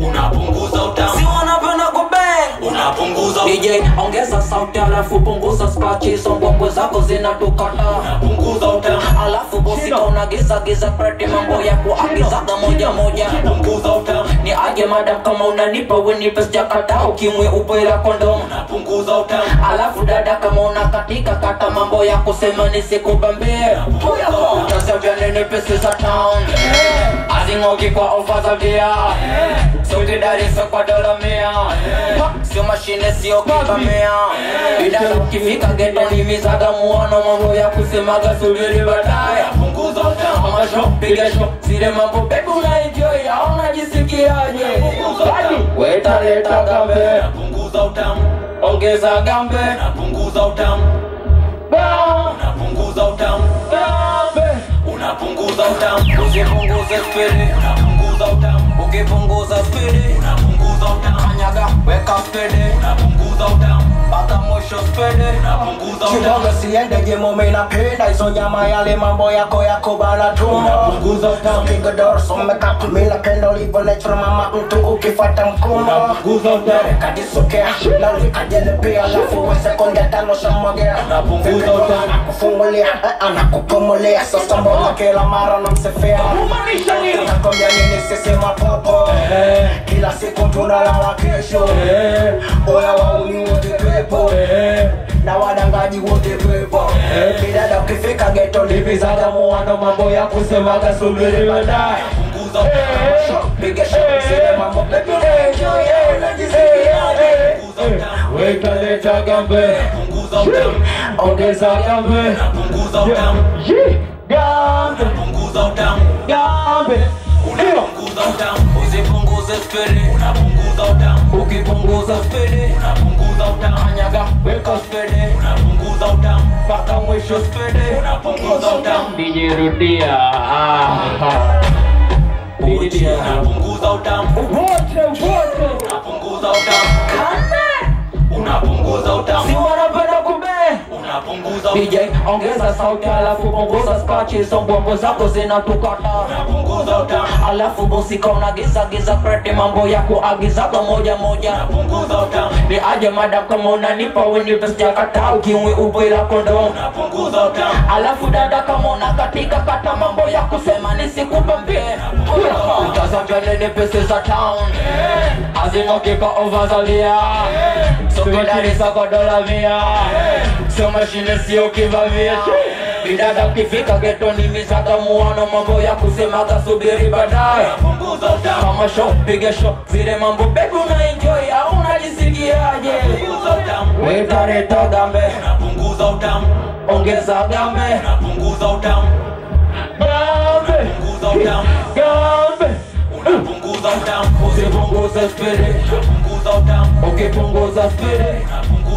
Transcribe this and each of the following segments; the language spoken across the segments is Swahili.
unapunguza utamu. Si wanapenda kubeng unapunguza DJ ongeza sauti alafu punguza spachi sombongo zako zinatukata unapunguza utamu. Alafu bosi unagiza giza prati mambo ya kuagizaga moja moja. Unapunguza utamu. Ni aje madam kama unanipa wenipe sijakata. Ukimwe upwela kondomu unapunguza utamu. Alafu dada kama unakatika kata mambo ya kusema nisikubambie. Utasambia nene pesi za town. Azing'oki kwa ofa za via sokidariso kwa dola mia sio mashine sio kibamia idara ukifika geto nimizaga muono mambo ya kusemaga subiri baadaye. Amasho piga sho zile mambo bebu unaenjoy au weta leta gambe. Ongeza gambe. Unapunguza utamu. Unapunguza utamu. Gambe unapunguza utamu. Usipunguze spidi unapunguza utamu ukipunguza spidi unapunguza kanyaga weka spidi unapunguza utamu mwisho spidi unapunguza kidogo siende napenda hizo nyama yale mambo yako yako bana utamu kigodoro mama mtu ukifata mkumokadisokea kadisokea alafu wesekonde tano shamwagea. Anakufungulia anakupumulia sasa mbona kila mara namsefea nakwambia nimesesema sisi eh. kila siku tunalala kesho. Oya wauni wote pepo na wadangaji wote pepo bidada ukifika geto livizaga muwano mambo ya kusemaga subiri baadaye piga mambo. Eh, unajisikiaje? Unapunguza utamu wetaleta gambe. Ongeza gambe. Gambe. Gambe unapunguza utamu usipunguze spidi unapunguza utamu ukipunguza spidi unapunguza utamu. Kanyaga weka spidi unapunguza utamu. Mpaka mwisho spidi unapunguza utamu. DJ rudia. Ah. Rudia. unapunguza utamu. Wote wote unapunguza utamu. Unapunguza utamu DJ ongeza sauti alafu punguza spachi. Sombongo zako zinatukata unapunguza utamu alafu busika unagiza giza preti mambo ya kuagizaga moja moja. Unapunguza utamu ni aje madam kama unanipa wenipe ukiwi unapunguza utamu alafu dada kama unakatika kata mambo ya kusema nisikupambie utazambia nini pesi za town. Azing'okika ovazalia sokidarisa kwa dola mia sio mashine sio kivavia bidada ukifika geto ni misaga muano mambo ya kusemaga subiri baadaye. Kama show piga show zile mambo bebu unaenjoy au unajisikiaje unapunguza utamu wetareta gambe ongeza gambe unapunguza utamu gambe unapunguza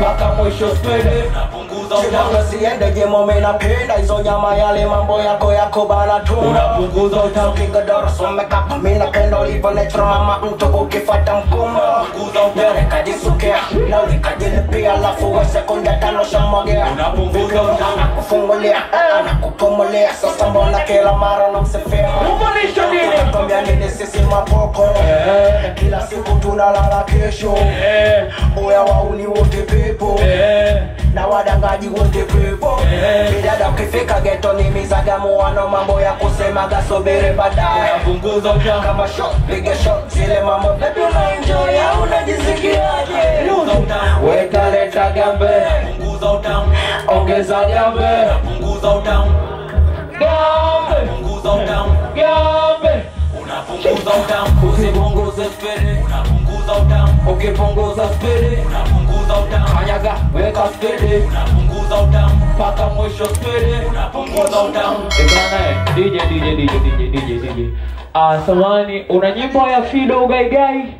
mpaka mwisho spidi unapunguza utamu kidogo siende jemome napenda hizo nyama. Yale mambo yako yako bana tuma unapunguza utamu. Kigodoro somekatu mi napenda ulivyo nature mama. Mtu ukifata mkuma kadisukea na ulikajilipia alafu wesekonde tano shamwagea. Anakufungulia. Anakupumulia sasa mbona kila mara namsefea nakwambia nini? Sisi mapoko? Kila siku tunalala kesho. Uya wauni wote pepo na wadangaji wote pepo bidada ukifika geto ni mizaga muwano mambo ya kusemaga subiri baadaye. Kama shot piga shot zile mambo baby unaenjoy au utamu. Wetaleta gambe. Ongeza gambe. Ukipunguza spiri, unapunguza utamu kanyaga weka spidi unapunguza utamu mpaka mwisho spidi unapunguza utamu Ebana, bana, DJ, DJ, DJ, DJ, DJ, DJ. Ah, samani, una nyimbo ya Fido Ugaigai?